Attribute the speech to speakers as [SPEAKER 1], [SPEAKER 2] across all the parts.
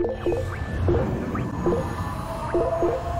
[SPEAKER 1] you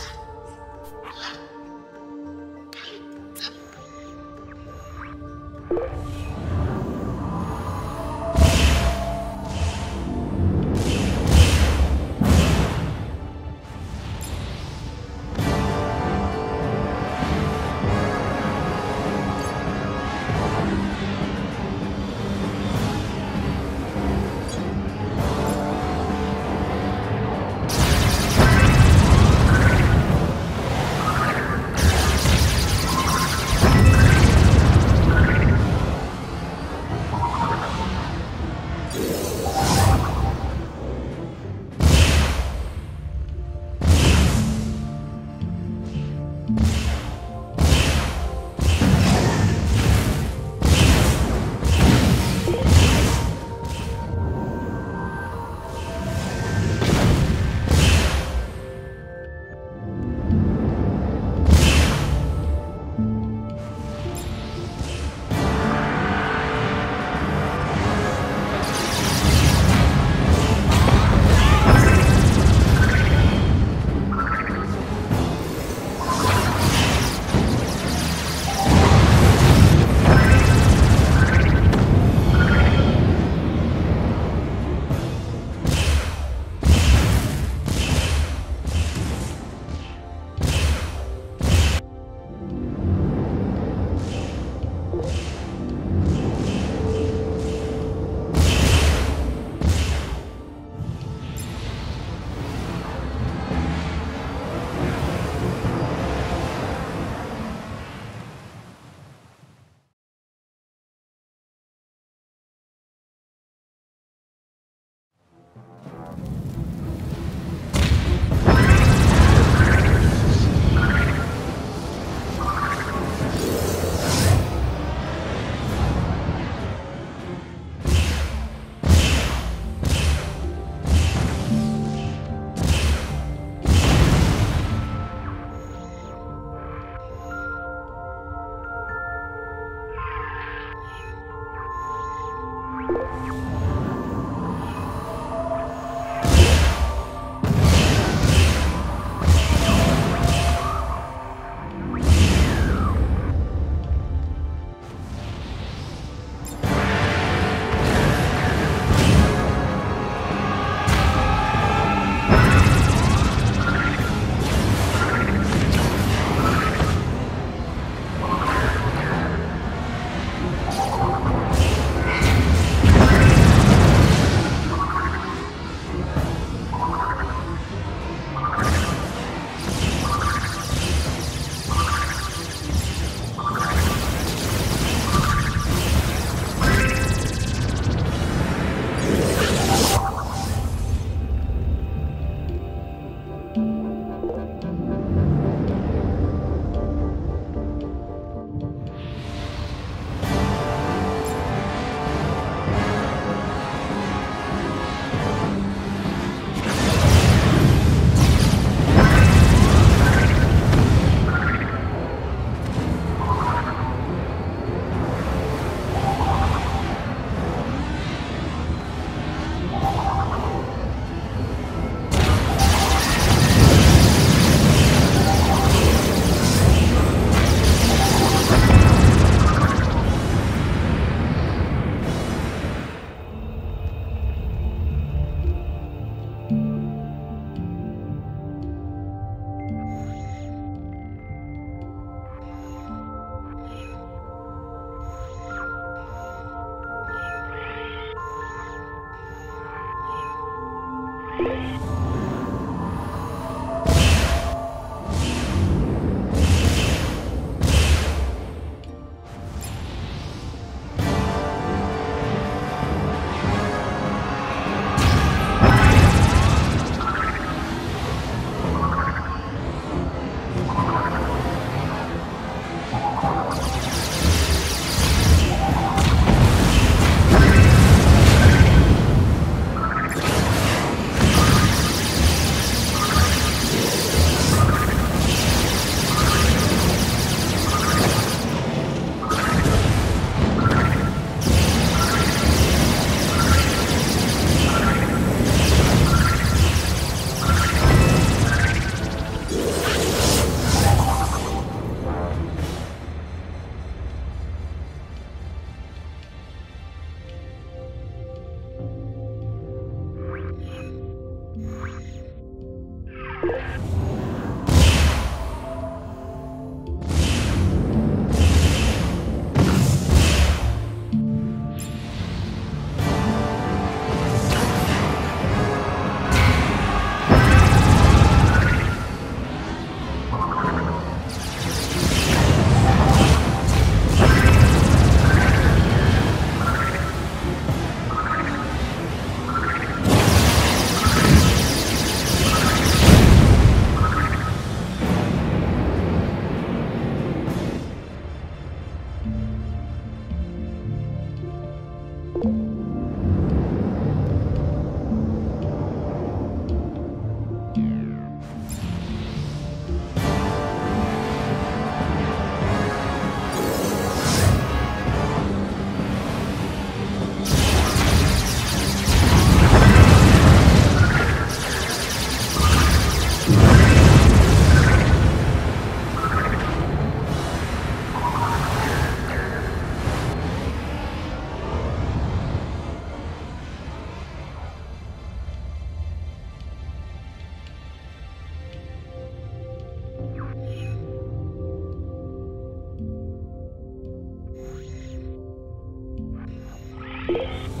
[SPEAKER 1] you Peace.